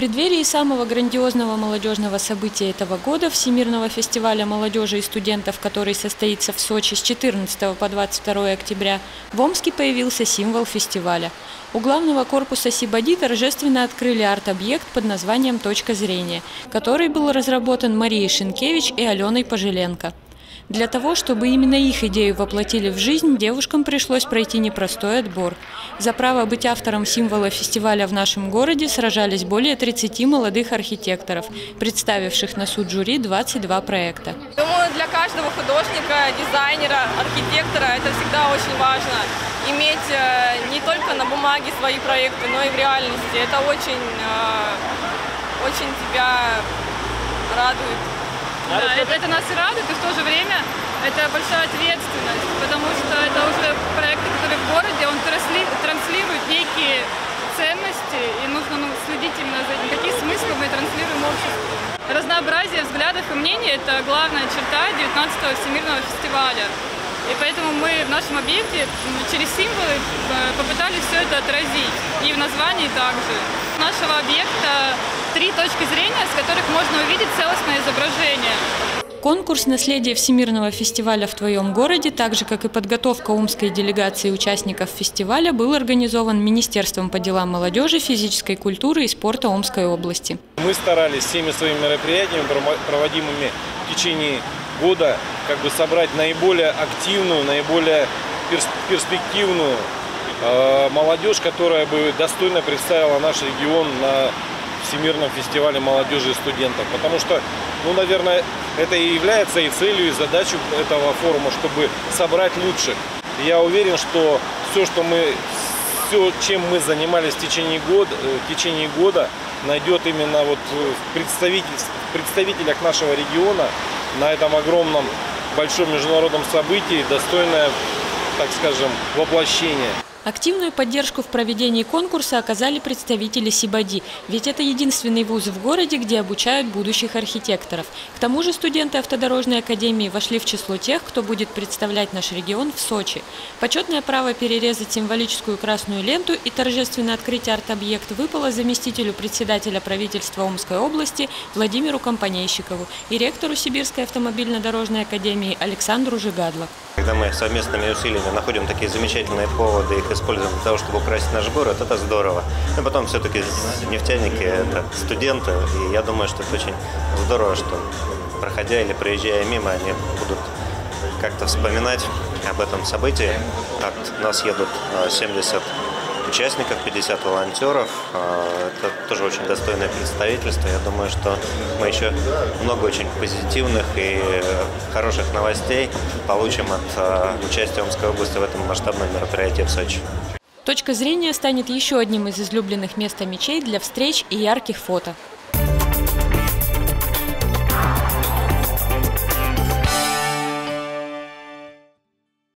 преддверии самого грандиозного молодежного события этого года, Всемирного фестиваля молодежи и студентов, который состоится в Сочи с 14 по 22 октября, в Омске появился символ фестиваля. У главного корпуса Сибади торжественно открыли арт-объект под названием «Точка зрения», который был разработан Марией Шинкевич и Аленой Пожеленко. Для того, чтобы именно их идею воплотили в жизнь, девушкам пришлось пройти непростой отбор. За право быть автором символа фестиваля в нашем городе сражались более 30 молодых архитекторов, представивших на суд жюри 22 проекта. Думаю, для каждого художника, дизайнера, архитектора это всегда очень важно. Иметь э, не только на бумаге свои проекты, но и в реальности. Это очень, э, очень тебя радует. Да, это, это нас радует, и в то же время это большая ответственность, потому что это уже проекты, которые в городе, он транслирует некие ценности, и нужно ну, следить именно за этим, какие смыслы мы транслируем обществу. Разнообразие взглядов и мнений – это главная черта 19-го Всемирного фестиваля. И поэтому мы в нашем объекте через символы э, попытались все это отразить. И в названии также. У нашего объекта три точки зрения, с которых можно увидеть целостное изображение. Конкурс «Наследие Всемирного фестиваля в твоем городе», так же, как и подготовка умской делегации участников фестиваля, был организован Министерством по делам молодежи, физической культуры и спорта Омской области. Мы старались всеми своими мероприятиями, проводимыми в течение года, как бы собрать наиболее активную, наиболее перспективную э, молодежь, которая бы достойно представила наш регион на Всемирном фестивале молодежи и студентов. Потому что, ну, наверное, это и является и целью, и задачей этого форума, чтобы собрать лучших. Я уверен, что все, что мы, все, чем мы занимались в течение года, э, в течение года найдет именно вот в представителях нашего региона на этом огромном большом международном событии достойное, так скажем, воплощение. Активную поддержку в проведении конкурса оказали представители Сибади, ведь это единственный вуз в городе, где обучают будущих архитекторов. К тому же студенты автодорожной академии вошли в число тех, кто будет представлять наш регион в Сочи. Почетное право перерезать символическую красную ленту и торжественно открыть арт-объект выпало заместителю председателя правительства Омской области Владимиру Компанейщикову и ректору Сибирской автомобильно-дорожной академии Александру Жигадло. Когда мы совместными усилиями находим такие замечательные поводы, их используем для того, чтобы украсить наш город, это здорово. И потом все-таки нефтяники – это студенты, и я думаю, что это очень здорово, что проходя или проезжая мимо, они будут как-то вспоминать об этом событии. От нас едут 70 а, участников, 50 волонтеров. А, это тоже очень достойное представительство. Я думаю, что мы еще много очень позитивных и хороших новостей получим от а, участия Омской области в этом масштабном мероприятии в Сочи. Точка зрения станет еще одним из излюбленных мест мечей для встреч и ярких фото.